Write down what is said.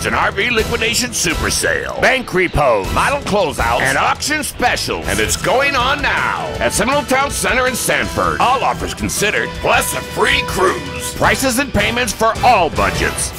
It's an RV liquidation super sale. Bank repos, model closeouts, and auction specials. And it's going on now at Seminole Town Center in Sanford. All offers considered, plus a free cruise. Prices and payments for all budgets.